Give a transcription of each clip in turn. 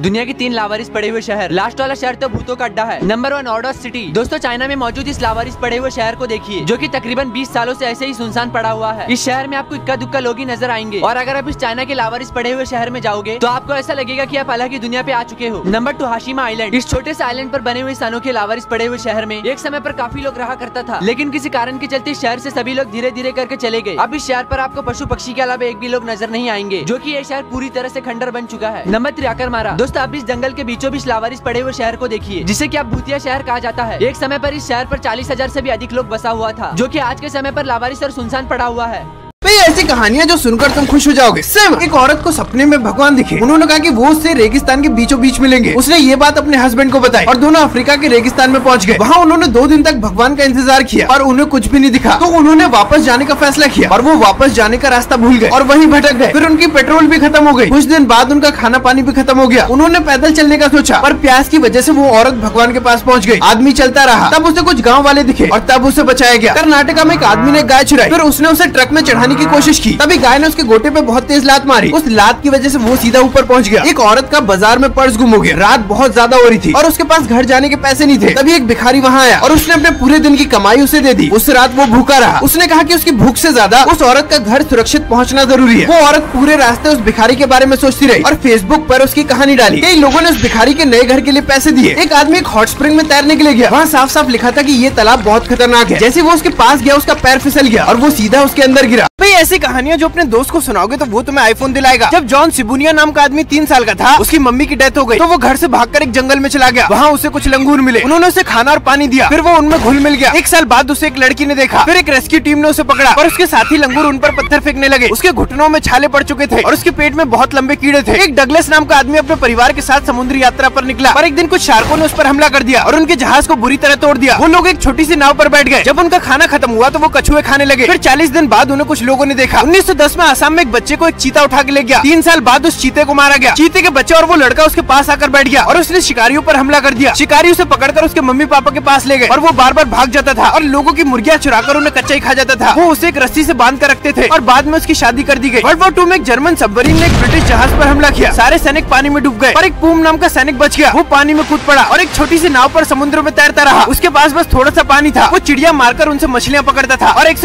दुनिया की तीन लावारिस पड़े हुए शहर। लास्ट वाला शहर तो भूतों का अड्डा है। नंबर वन ऑर्डर सिटी दोस्तों चाइना में मौजूद इस लावारिस पड़े हुए शहर को देखिए, जो कि तकरीबन 20 सालों से ऐसे ही सुनसान पड़ा हुआ है। इस शहर में आपको इक्का दुक्का लोग ही नज़र आएँगे। और अगर आप इस चाइना के लावारिस पड़े हुए शहर में जाओगे तो आपको ऐसा लगेगा की आप अलग ही दुनिया पे आ चुके हो। नंबर टू हाशिमा आइलैंड इस छोटे से आइलैंड पर बने हुए इस अनोखे लावारिस पड़े हुए शहर में एक समय पर काफ़ी लोग रहा करता था। लेकिन किसी कारण के चलते शहर से सभी लोग धीरे धीरे करके चले गए। अब इस शहर पर आपको पशु पक्षी के अलावा एक भी लोग नज़र नहीं आएँगे, जो की ये शहर पूरी तरह से खंडर बन चुका है। नंबर थ्री आकर मारा। दोस्तों, आप इस जंगल के बीचों बीच लावारिस पड़े हुए शहर को देखिए, जिसे की आप भूतिया शहर कहा जाता है। एक समय पर इस शहर पर चालीस हज़ार ऐसी भी अधिक लोग बसा हुआ था, जो की आज के समय पर लावारिस और सुनसान पड़ा हुआ है। भाई ऐसी कहानियाँ जो सुनकर तुम खुश हो जाओगे। सिर्फ़ एक औरत को सपने में भगवान दिखे। उन्होंने कहा कि वो उससे रेगिस्तान के बीचों बीच मिलेंगे। उसने ये बात अपने हस्बैंड को बताई और दोनों अफ्रीका के रेगिस्तान में पहुँच गए। वहाँ उन्होंने दो दिन तक भगवान का इंतज़ार किया और उन्हें कुछ भी नहीं दिखा। तो उन्होंने वापस जाने का फैसला किया और वो वापस जाने का रास्ता भूल गए और वही भटक गए। फिर उनकी पेट्रोल भी खत्म हो गई। कुछ दिन बाद उनका खाना पानी भी खत्म हो गया। उन्होंने पैदल चलने का सोचा पर प्यास की वजह से वो औरत भगवान के पास पहुँच गई। आदमी चलता रहा। तब उसे कुछ गाँव वाले दिखे और तब उसे बचाया गया। कर्नाटका में एक आदमी ने गाय चुराई। फिर उसने उसे ट्रक में चढ़ाने की कोशिश की। तभी गाय ने उसके गोटे पे बहुत तेज लात मारी। उस लात की वजह से वो सीधा ऊपर पहुँच गया। एक औरत का बाज़ार में पर्स गुम हो गया। रात बहुत ज़्यादा हो रही थी और उसके पास घर जाने के पैसे नहीं थे। तभी एक भिखारी वहाँ आया और उसने अपने पूरे दिन की कमाई उसे दे दी। उस रात वो भूखा रहा। उसने कहा की उसकी भूख ऐसी ज़्यादा उस औरत का घर सुरक्षित पहुँचना ज़रूरी है। वो औरत पूरे रास्ते उस भिखारी के बारे में सोचती रही और फेसबुक आरोप उसकी कहानी डाली। कई लोगों ने उस भिखारी के नए घर के लिए पैसे दिए। एक आदमी एक हॉट स्प्रिंग में तैरने के लिए गया। वहाँ साफ़ साफ़ लिखा था की ये तालाब बहुत खतरनाक है। जैसे वो उसके पास गया उसका पैर फिसल गया और वो सीधा उसके अंदर गिरा। भाई ऐसी कहानियाँ जो अपने दोस्त को सुनाओगे तो वो तुम्हें आईफोन दिलाएगा। जब जॉन सिबुनिया नाम का आदमी तीन साल का था, उसकी मम्मी की डेथ हो गई तो वो घर से भागकर एक जंगल में चला गया। वहाँ उसे कुछ लंगूर मिले। उन्होंने उसे खाना और पानी दिया। फिर वो उनमें घुल मिल गया। एक साल बाद उसे एक लड़की ने देखा। फिर एक रेस्क्यू टीम ने उसे पकड़ा। और उसके साथी लंगूर उन पर पत्थर फेंकने लगे। उसके घुटनों में छाले पड़ चुके थे और उसके पेट में बहुत लंबे कीड़े थे। एक डगलस नाम का आदमी अपने परिवार के साथ समुद्री यात्रा पर निकला। और एक दिन कुछ शार्कों ने उस पर हमला कर दिया और उनके जहाज़ को बुरी तरह तोड़ दिया। वो लोग एक छोटी सी नाव पर बैठ गए। जब उनका खाना खत्म हुआ तो वो कछुए खाने लगे। फिर चालीस दिन बाद उन्हें कुछ लोगों ने देखा। उन्नीस सौ दस में आसाम में एक बच्चे को एक चीता उठा के ले गया। तीन साल बाद उस चीते को मारा गया। चीते के बच्चे और वो लड़का उसके पास आकर बैठ गया और उसने शिकारियों पर हमला कर दिया। शिकारी उसे पकड़कर उसके मम्मी पापा के पास ले गए और वो बार बार भाग जाता था और लोगों की मुर्गियाँ चुराकर उन्हें कच्चा ही खा जाता था। वो उसे एक रस्सी से बाँध कर रखते थे और बाद में उसकी शादी कर दी गई। वर्ल्ड वॉर टू में एक जर्मन सबमरीन ने एक ब्रिटिश जहाज़ पर हमला किया। सारे सैनिक पानी में डूब गए और एक पूम नाम का सैनिक बच गया। वो पानी में कूद पड़ा और एक छोटी सी नाव पर समुद्र में तैरता रहा। उसके पास बस थोड़ा सा पानी था। वो चिड़िया मारकर उनसे मछलियाँ पकड़ता था और एक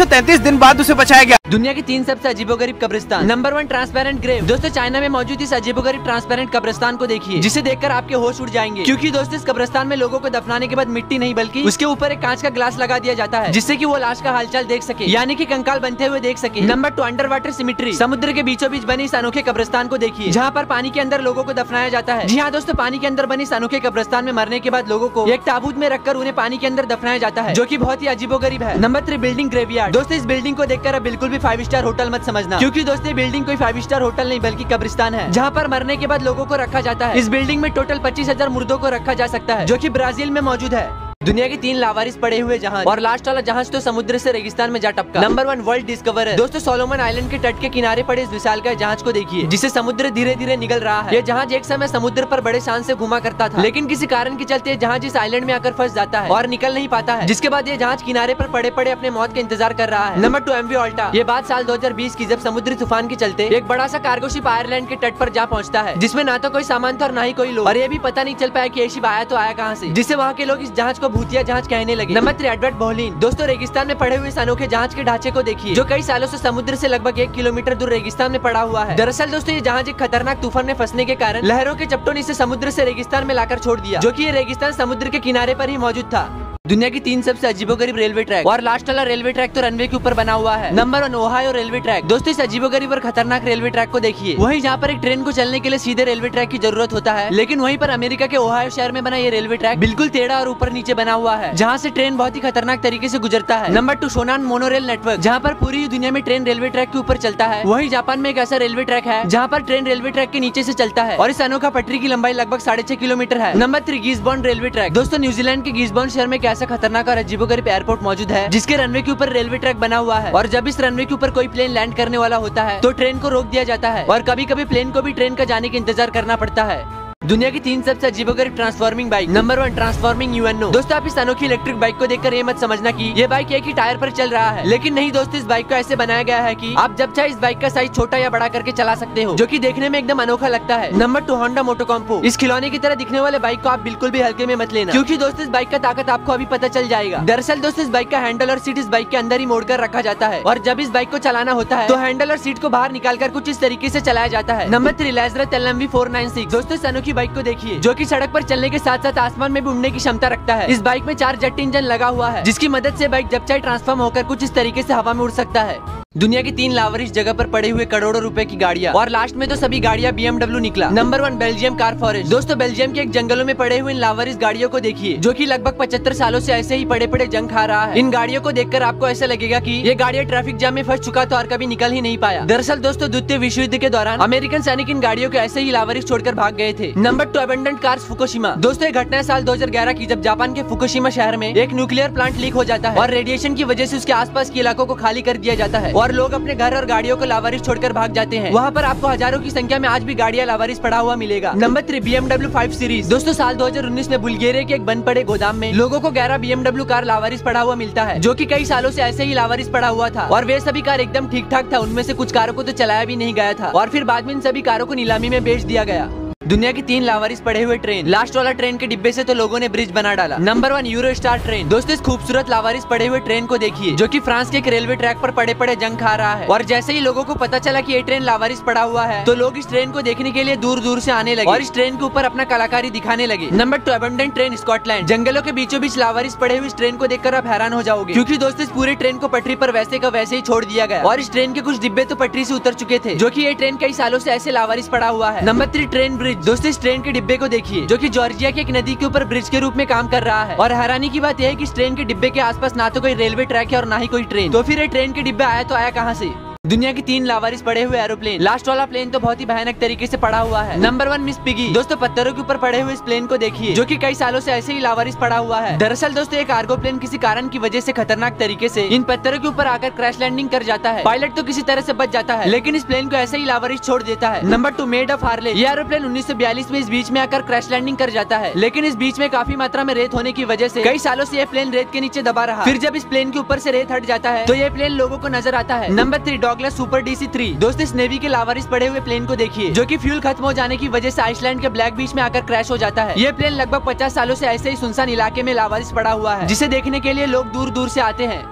दिन बाद उसे बचाया गया। दुनिया की तीन सबसे अजीबोगरीब कब्रिस्तान। नंबर वन ट्रांसपेरेंट ग्रेव दोस्तों, चाइना में मौजूद इस अजीबोगरीब ट्रांसपेरेंट कब्रिस्तान को देखिए, जिसे देखकर आपके होश उड़ जाएँगे। क्योंकि दोस्तों, इस कब्रिस्तान में लोगों को दफनाने के बाद मिट्टी नहीं, बल्कि उसके ऊपर एक कांच का ग्लास लगा दिया जाता है, जिससे की वो लाश का हालचाल देख सके। यानी कि कंकाल बनते हुए देख सके। Number two under water cemetery समुद्र के बीचों बीच बनी इस अनोखे कब्रिस्तान को देखिए, जहाँ पर पानी के अंदर लोगों को दफनाया जाता है। जी हाँ दोस्तों, पानी के अंदर बनी इस अनोखे कब्रिस्तान में मरने के बाद लोगों को एक ताबूत में रखकर उन्हें पानी के अंदर दफनाया जाता है, जो की बहुत ही अजीबोगरीब है। नंबर थ्री बिल्डिंग ग्रेवियार्ड दोस्तों, इस बिल्डिंग को देखकर बिल्कुल भी फाइव स्टार होटल मत समझना। क्योंकि दोस्तों बिल्डिंग कोई फाइव स्टार होटल नहीं, बल्कि कब्रिस्तान है। जहाँ पर मरने के बाद लोगों को रखा जाता है। इस बिल्डिंग में टोटल पच्चीस हज़ार मुर्दों को रखा जा सकता है, जो की ब्राज़ील में मौजूद है। दुनिया के तीन लावारिस पड़े हुए जहाज़। और लास्ट वाला जहाज़ तो समुद्र से रेगिस्तान में जा टपका। नंबर वन वर्ल्ड डिस्कवर है दोस्तों सोलोमन आइलैंड के तट के किनारे पड़े इस विशाल का जहाज़ को देखिए जिसे समुद्र धीरे धीरे निकल रहा है। ये जहाज़ एक समय समुद्र पर बड़े शान से घुमा करता था। लेकिन किसी कारण के चलते जहाज़ इस आइलैंड में आकर फंस जाता है और निकल नहीं पाता है। जिसके बाद ये जहाज़ किनारे पर पड़े पड़े अपने मौत का इंतज़ार कर रहा है। नंबर टू एमवी ऑल्टा ये बात साल दो हज़ार बीस की जब समुद्री तूफ़ान के चलते एक बड़ा सा कार्गो शिप आयरलैंड के तट पर जा पहुँचता है जिसमें ना तो कोई सामान था और ना ही कोई लोग। और ये भी पता नहीं चल पाया की ये शिप आया तो आया कहाँ से। जिससे वहाँ के लोग इस जहाज़ को भूतिया जाँच कहने लगे। नंबर थ्री एडवर्ड बोहलिन, दोस्तों रेगिस्तान में पड़े हुए इस के जाँच के ढांचे को देखिए, जो कई सालों से समुद्र से लगभग एक किलोमीटर दूर रेगिस्तान में पड़ा हुआ है। दरअसल दोस्तों, ये जहाज़ एक खतरनाक तूफ़ान में फंसने के कारण लहरों के चपटों ने इसे समुद्र ऐसी रेगिस्तान में लाकर छोड़ दिया, जो की रेगिस्तान समुद्र के किनारे आरोप ही मौजूद था। दुनिया की तीन सबसे अजीबोगरीब रेलवे ट्रैक। और लास्ट वाला रेलवे ट्रैक तो रनवे के ऊपर बना हुआ है। Number one Ohio railway track. दोस्तों, इस अजीबोगरीब और खतरनाक रेलवे ट्रैक को देखिए। वहीं जहाँ पर एक ट्रेन को चलने के लिए सीधे रेलवे ट्रैक की ज़रूरत होता है, लेकिन वहीं पर अमेरिका के ओहायो शहर में बना ये रेलवे ट्रैक बिल्कुल टेढ़ा और ऊपर नीचे बना हुआ है, जहाँ से ट्रेन बहुत ही खतरनाक तरीके से गुजरता है। Number two Shonan monorail network जहाँ पर पूरी दुनिया में ट्रेन रेलवे ट्रैक के ऊपर चलता है। वही जापान में एक ऐसा रेलवे ट्रैक है, जहाँ पर ट्रेन रेलवे ट्रैक के नीचे से चलता है, और इस अनोखा पटरी की लंबाई लगभग साढ़े किलोमीटर है। Number three Gisborne railway track. दोस्तों, न्यूजीलैंड के गीजबॉन शहर में कैसा खतरनाक और अजीबोगरीब एयरपोर्ट मौजूद है, जिसके रनवे के ऊपर रेलवे ट्रैक बना हुआ है। और जब इस रनवे के ऊपर कोई प्लेन लैंड करने वाला होता है तो ट्रेन को रोक दिया जाता है। और कभी कभी प्लेन को भी ट्रेन का जाने का इंतज़ार करना पड़ता है। दुनिया की तीन सबसे अजीबोगरीब transforming bike number one transforming Uno दोस्तों, आप इस अनोखी इलेक्ट्रिक बाइक को देखकर ये मत समझना कि ये बाइक एक ही टायर पर चल रहा है। लेकिन नहीं, दोस्तों, इस बाइक को ऐसे बनाया गया है कि आप जब चाहे इस बाइक का साइज़ छोटा या बड़ा करके चला सकते हो, जो की देखने में एकदम अनोखा लगता है। नंबर टू होंडा मोटोकॉम्पो इस खिलौने की तरह दिखने वाले बाइक को आप बिल्कुल भी हल्के में मत लेना, क्यूँकी दोस्तों, इस बाइक का ताकत आपको अभी पता चल जाएगा। दरअसल, दोस्तों, इस बाइक का हैंडल और सीट इस बाइक के अंदर ही मोड़कर रखा जाता है, और जब इस बाइक को चलाना होता है तो हैंडल और सीट को बाहर निकालकर कुछ इस तरीके ऐसी चलाया जाता है। Number three Lazareth M four nine six दोस्तों बाइक को देखिए, जो कि सड़क पर चलने के साथ साथ आसमान में भी उड़ने की क्षमता रखता है। इस बाइक में चार जेट इंजन लगा हुआ है, जिसकी मदद से बाइक जब चाहे ट्रांसफॉर्म होकर कुछ इस तरीके से हवा में उड़ सकता है। दुनिया की तीन लावरिश जगह पर पड़े हुए करोड़ों रुपए की गाड़ियाँ। और लास्ट में तो सभी गाड़ियाँ बीएमडब्ल्यू निकला। Number one Belgium car forest दोस्तों बेल्जियम के एक जंगलों में पड़े हुए इन लावरिश गाड़ियों को देखिए, जो कि लगभग पचहत्तर सालों से ऐसे ही पड़े पड़े जंग खा रहा है। इन गाड़ियों को देखकर आपको ऐसा लगेगा की ये गाड़ियाँ ट्रैफ़िक जाम में फंस चुका तो और कभी निकल ही नहीं पाया। दरअसल, दोस्तों, द्वितीय विश्व युद्ध के दौरान अमेरिकन सैनिक इन गाड़ियों को ऐसे ही लावरिश छोड़कर भाग गए थे। Number two abandoned car Fukushima दोस्तों घटना साल दो हज़ार ग्यारह की, जब जापान के फुकोशिमा शहर में एक न्यूक्लियर प्लांट लीक हो जाता है और रेडिएशन की वजह से उसके आसपास के इलाकों को खाली कर दिया जाता है। और लोग अपने घर और गाड़ियों को लावारिस छोड़कर भाग जाते हैं। वहाँ पर आपको हज़ारों की संख्या में आज भी गाड़ियाँ लावारिस पड़ा हुआ मिलेगा। Number three BMW five series दोस्तों, साल 2019 में बुल्गेरिया के एक बन पड़े गोदाम में लोगों को ग्यारह बी कार लावारिस पड़ा हुआ मिलता है, जो की कई सालों से ऐसे ही लावारिस पड़ा हुआ था। और वे सभी कार एकदम ठीक ठाक था, उनमें से कुछ कारों को तो चलाया भी नहीं गया था। और फिर बाद में इन सभी कारों को नीलामी में बेच दिया गया। दुनिया की तीन लावारिस पड़े हुए ट्रेन लास्ट वाला ट्रेन के डिब्बे से तो लोगों ने ब्रिज बना डाला। Number one Eurostar train दोस्तों, इस खूबसूरत लावारिस पड़े हुए ट्रेन को देखिए, जो कि फ्रांस के एक रेलवे ट्रैक पर पड़े पड़े जंग खा रहा है। और जैसे ही लोगों को पता चला कि ये ट्रेन लावारिस पड़ा हुआ है तो लोग इस ट्रेन को देखने के लिए दूर दूर से आने लगे। और इस ट्रेन के ऊपर अपना कलाकारी दिखाने लगे। Number two abandoned train Scotland जंगलों के बीचों बीच लावारिस पड़े हुए इस ट्रेन को देखकर आप हैरान हो जाओगे। क्योंकि दोस्तों, इस पूरे ट्रेन को पटरी पर वैसे का वैसे ही छोड़ दिया गया। और इस ट्रेन के कुछ डिब्बे तो पटरी से उतर चुके थे, जो की ये ट्रेन कई सालों से ऐसे लावारिस पड़ा हुआ है। नंबर थ्री ट्रेन ब्रिज दोस्तों इस ट्रेन के डिब्बे को देखिए, जो कि जॉर्जिया के एक नदी के ऊपर ब्रिज के रूप में काम कर रहा है। और हैरानी की बात यह है कि इस ट्रेन के डिब्बे के आसपास ना तो कोई रेलवे ट्रैक है और ना ही कोई ट्रेन तो फिर ये ट्रेन के डिब्बे आया तो आया कहाँ से? दुनिया की तीन लावारिस पड़े हुए एरोप्लेन। लास्ट वाला प्लेन तो बहुत ही भयानक तरीके से पड़ा हुआ है। नंबर वन मिस पिगी दोस्तों, पत्थरों के ऊपर पड़े हुए इस प्लेन को देखिए, जो कि कई सालों से ऐसे ही लावारिस पड़ा हुआ है। दरअसल दोस्तों, एक कार्गो प्लेन किसी कारण की वजह से खतरनाक तरीके से इन पत्थरों के ऊपर आकर क्रैश लैंडिंग कर जाता है। पायलट तो किसी तरह से बच जाता है, लेकिन इस प्लेन को ऐसे ही लावारिस छोड़ देता है। Number two maid of Harlech ये एरोप्लेन उन्नीस सौ बयालीस में इस बीच में आकर क्रैश लैंडिंग कर जाता है, लेकिन इस बीच में काफ़ी मात्रा में रेत होने की वजह से कई सालों से ये प्लेन रेत के नीचे दबा रहा। फिर जब इस प्लेन के ऊपर से रेत हट जाता है तो ये प्लेन लोगों को नज़र आता है। Number three Douglas super DC three दोस्त, इस नेवी के लावारिस पड़े हुए प्लेन को देखिए, जो कि फ्यूल खत्म हो जाने की वजह से आइसलैंड के ब्लैक बीच में आकर क्रैश हो जाता है। ये प्लेन लगभग पचास सालों ऐसी ऐसे ही सुनसान इलाके में लावारिस पड़ा हुआ है, जिसे देखने के लिए लोग दूर दूर ऐसी आते हैं।